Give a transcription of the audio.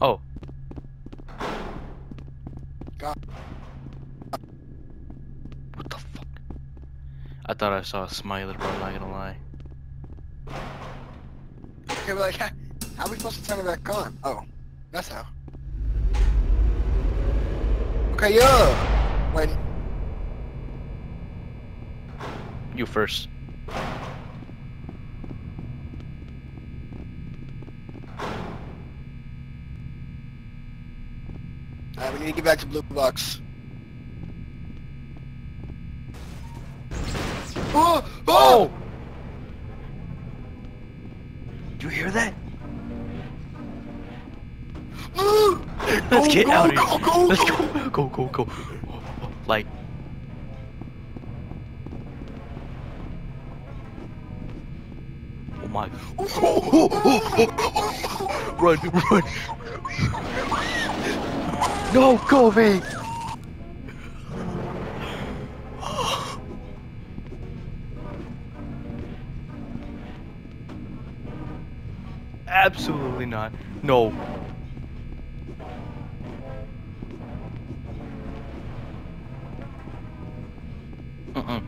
Oh. God. What the fuck? I thought I saw a smiley, but I'm not gonna lie. Okay, but like, how, how are we supposed to turn it back on? Oh, that's how. Okay, yo! Wait, You first. Alright, we need to get back to Blue Box. Oh! Oh! Do you hear that? Oh! Let's Go, get go, out of here. go, Let's go. go. Go, go, go. Like. Oh my. Run, run. No, Cobe! Absolutely not. No. Uh-uh.